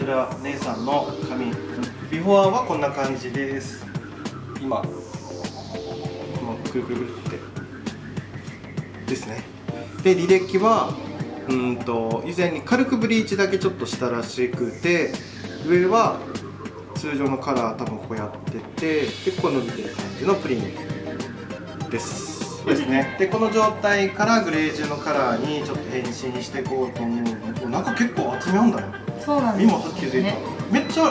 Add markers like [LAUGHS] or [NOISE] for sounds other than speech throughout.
ちら姉さんの髪。ビフォアはこんな感じです。今今くるくるくるって。ですね。で履歴はうんと以前に軽くブリーチだけちょっとしたらしくて上は通常のカラー多分ここやっててでここ伸びてる感じのプリンです。ですね。でこの状態からグレージュのカラーにちょっと変身していこうと思うの。となんか結構厚みあんだよそうなんです今さっき気づいた、めっちゃ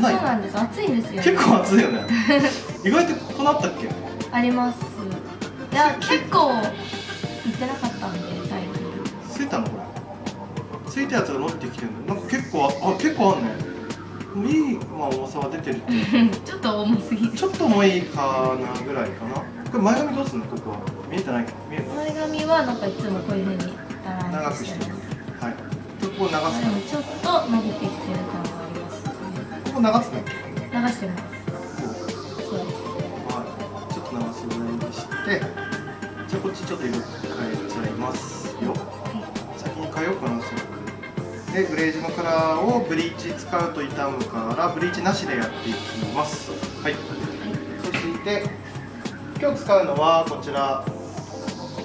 ない？そうなんです。暑いんですよ、結構厚いよね。[LAUGHS] 意外とこのあったっけ？あります。いや結構行ってなかったんで最近。ついたのこれ。ついたやつが伸びてきてるの？なんか結構ああ結構あんね。いい、まあ、重さは出てる [LAUGHS] ちょっと重すぎる。ちょっと重いかな。ぐらいかなこれ前髪どうすんの？ここは。見えてないか？見える前髪はなんかいつもこういうふうに長長くしてます。はいでここ流すちょっと伸びてきてる感がありますここ流すの？流してます。そうです。はい、ちょっと流すぐらいにしてじゃあこっちちょっと色変えちゃいますよ。先に変えようかなでグレージュのカラーをブリーチ使うと傷むからブリーチなしでやっていきます。はい、そして今日使うのはこちら。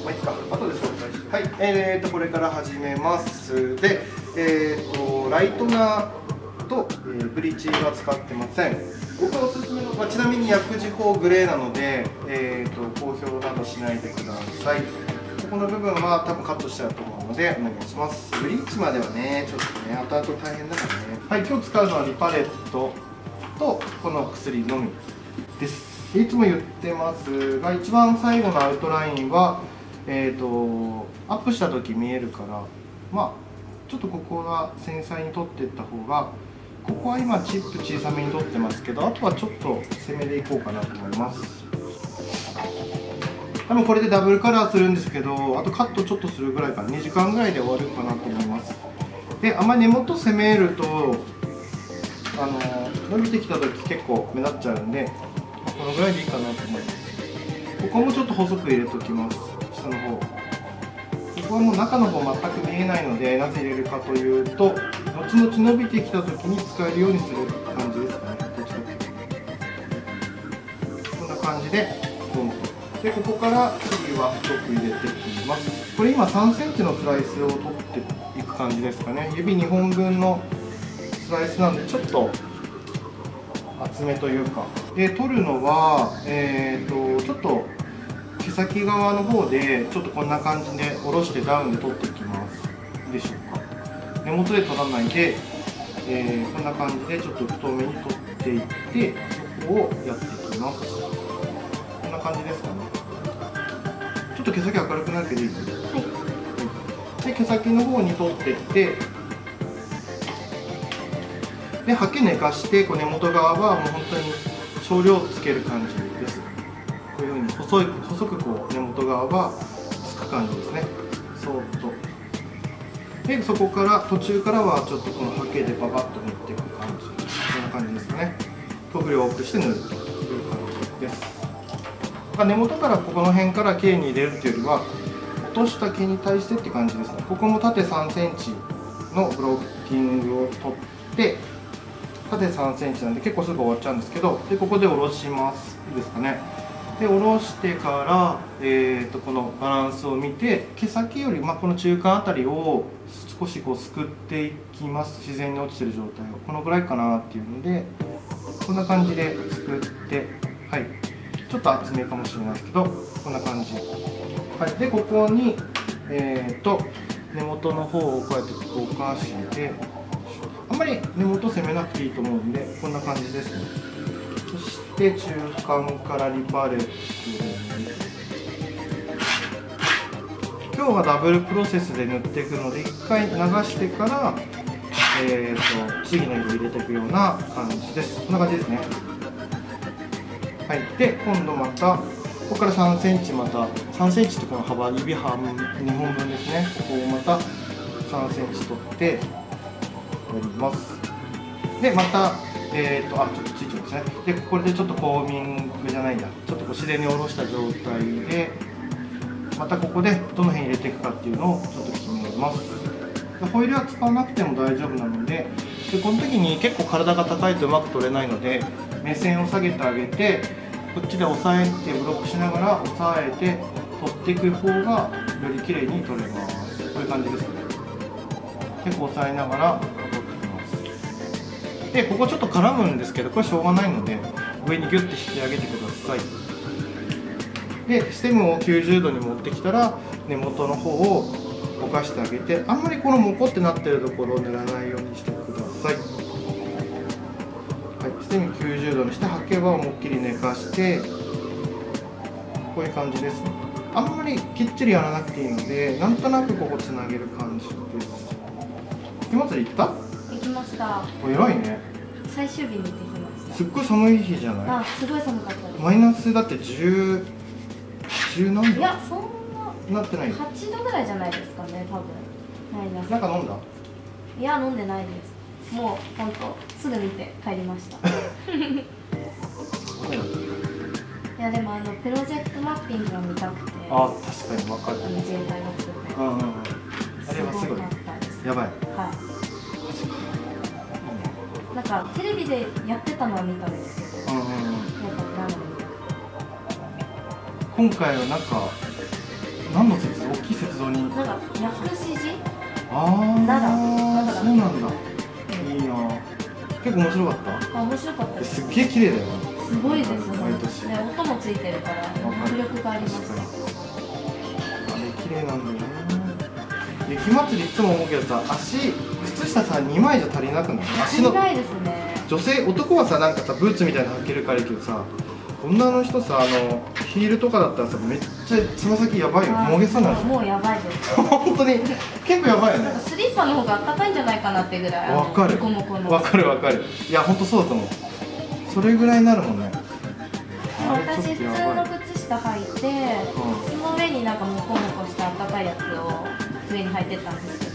まあいいか。後でしてはいえーとこれから始めます。でえーとライトナーと、えーブリーチは使ってません。僕おすすめの、まあ、ちなみに薬事法グレーなので、えー、と公表などしないでください。ここの部分は多分カットしちゃうと思うのでお願いします。ブリーチまではねちょっとね後々大変だからね。はい今日使うのはリパレットとこの薬のみです。いつも言ってますが一番最後のアウトラインはえー、とアップした時見えるからまあちょっとここは繊細に取っていった方がここは今チップ小さめに取ってますけどあとはちょっと攻めでいこうかなと思います。多分これでダブルカラーするんですけどあとカットちょっとするぐらいかな。2時間ぐらいで終わるかなと思います。であんまり根元攻めるとあの伸びてきた時結構目立っちゃうんでこのぐらいでいいかなと思います。ここもちょっと細く入れときます。下の方。ここはもう中の方全く見えないのでなぜ入れるかというと後々伸びてきた時に使えるようにする感じですかね。どっちかっていうとこんな感じでポンとでここから次は太く入れていきます。これ今3センチのスライスを取っていく感じですかね。指2本分のスライスなんでちょっと厚めというか。で取るのはえっ、とちょっと毛先側の方でちょっとこんな感じで下ろしてダウンで取っていきます。いいでしょうか。根元で取らないで、えーこんな感じでちょっと太めに取っていってそこをやっていきます。こんな感じですかね。ちょっと毛先明るくなるけどいいですはい。で毛先の方に取っていってでハケ寝かしてこう根元側はもう本当に少量つける感じです。こういうふうに細い細くこう根元側はつく感じですね。そっと。でそこから途中からはちょっとこのハケでババッと塗っていく感じ。こんな感じですかね。塗料を多くして塗るという感じです。ま根元からここの辺から毛に入れるっていうよりは落とした毛に対してって感じですね。ここも縦3センチのブロッキングを取って縦3センチなんで結構すぐ終わっちゃうんですけどでここで下ろします。いいですかね。で下ろしてから、えー、とこのバランスを見て毛先より、まあ、この中間あたりを少しこうすくっていきます。自然に落ちてる状態を。このぐらいかなっていうのでこんな感じですくってはい。ちょっと厚めかもしれないですけどこんな感じ、はい、でここにえー、と根元の方をこうやって動かしてあんまり根元攻めなくていいと思うんでこんな感じですね。して中間からリパレット今日はダブルプロセスで塗っていくので一回流してから、えー、と次の色入れていくような感じです。こんな感じですね。はい。で今度またここから3センチまた3センチってこの幅指半2本分ですね。ここをまた3センチ取ってやります。でまたえー、とあちょっとついてますね。でこれでちょっとコーミングじゃないや。ちょっとこう自然に下ろした状態でまたここでどの辺入れていくかっていうのをちょっと決めます。でホイールは使わなくても大丈夫なのででこの時に結構体が高いとうまく取れないので目線を下げてあげてこっちで押さえてブロックしながら押さえて取っていく方がより綺麗に取れます。こういう感じですね。結構押さえながら。でここちょっと絡むんですけどこれしょうがないので上にギュッて引き上げてください。でステムを90度に持ってきたら根元の方をぼかしてあげてあんまりこのモコってなってるところを塗らないようにしてください、はい、ステム90度にして履けば思いっきり寝かしてこういう感じですね。あんまりきっちりやらなくていいのでなんとなくここつなげる感じです。ひまつり行った？きました。お偉いね。最終日に行ってきましすっごい寒い日じゃない？たあすごい寒かったでマイナスだって10 10何度？すいやそんななってない8度ぐらいじゃないですかね多分。マイナス。なんか飲んだ？いや飲んでないです。もう本当すぐ見て帰りました。[LAUGHS] いやでもあのプロジェクトマッピングが見たくて。あ確かに分かる。あの自衛隊が作って。うんうんうん。あれはすごい。やばい。はいなんかテレビでやってたのは見たんですけどうんうんうんやっ今回はなんか何の雪像大きい雪像になんか薬師寺ああそうなんだいいな結構面白かったあ面白かったです。すっげえ綺麗だよね。すごいです毎年ね。音もついてるから。迫力がありましあれ綺麗なんだよね。雪祭りいつも思うけどさ足靴下さ2枚じゃ足りなくない？足の。ないですね。女性男はさなんかさブーツみたいなの履けるからいいけどさ女の人さあのヒールとかだったらさめっちゃつま先やばいよ。あもげそうになるもうやばいです。[LAUGHS] 本当に。結構やばいよね。スリッパの方が暖かいんじゃないかなってぐらいあのわかる。モコモコの。わかるわかる。いや本当そうだと思う。それぐらいになるもんね。私普通の靴下履いて、その上になんかモコモコした暖かいやつを上に履いてったんですけど、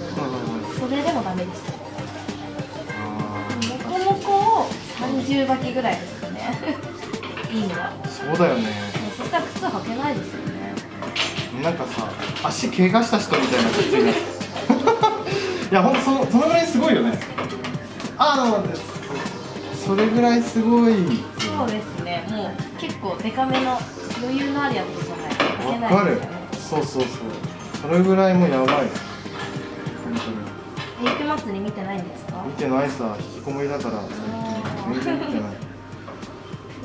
それでもダメでした。あモコモコを30履きぐらいですかね。[LAUGHS] いいのは。ーそうだよね。そしたら靴履けないですよね。なんかさ足怪我した人みたいな靴に [LAUGHS] いやほんとそのそのぐらいすごいよね。ああそれぐらいすごい。そうですね。もう結構デカめの余裕のあるやつじゃないと履けないわかるですよね。そうそうそうそれぐらいもうやばい。本当にえ雪祭り見てないんですか？見てないさ。引きこもりだから。最近全然見てない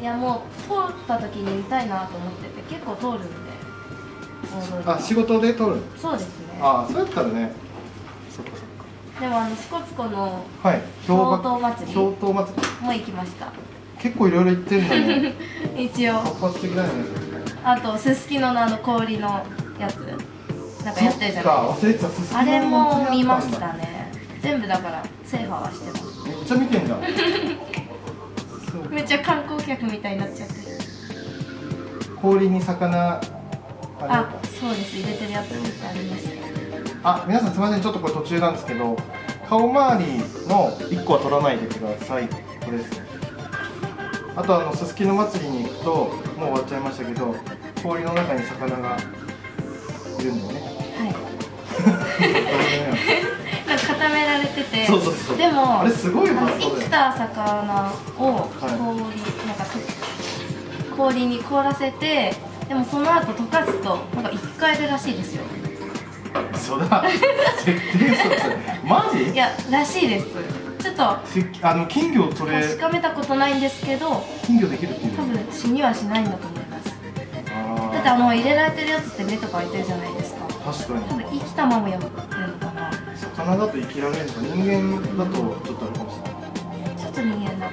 いやもう通った時に見たいなと思ってて結構通るんで。あ仕事で撮るそうですね。あそうやったらね。そっかそっでもあの支笏湖のかはい。京都祭り京都祭り。も行きました。結構いろいろ行ってんだね。[LAUGHS] 一応。活発的だよね。あとすすきののあの氷のやつなんかやってるじゃないですか。あれも見ましたたね。全部だから制覇はしてます。めっちゃ見てんじゃん。そうめっちゃ観光客みたいになっちゃって。る氷に魚あそうです。入れてるやつありました。あ皆さんすみませんちょっとこれ途中なんですけど顔周りの1個は取らないでください。これですね。あとあのすすきの祭りに行くともう終わっちゃいましたけど氷の中に魚がいるんだよね固められてて。そうそうそう。でもあれすごい生きた魚を氷、なんかと氷に凍らせてでもその後溶かすとなんか生き返るらしいですよ。嘘だ。絶対嘘だマジ？いやらしいです。ちょっとせあの金魚それ。確かめたことないんですけど金魚できるっていう多分死にはしないんだと思います。あだってあの入れられてるやつって目とか開いてるじゃないですか。ー確かに。生きたままやってるのかな。魚だと生きられるのか。人間だとちょっとあるかもしれない。ちょっと人間だだ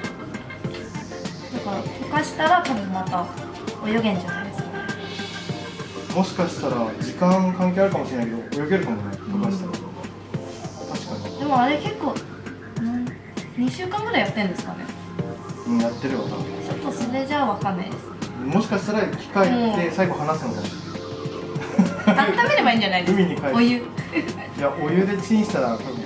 から溶かしたら多分また泳げんじゃないですかね。もしかしたら時間関係あるかもしれないけど泳げるかもね溶かしたら。確かに。でもあれ結構なん2週間ぐらいやってんですかね。うんやってるわ多分。ちょっとそれじゃあ分かんないですもしかしたら機械で最後離すのかもしれな。い温めればいいんじゃないですか？お湯。いやお湯でチンしたら多分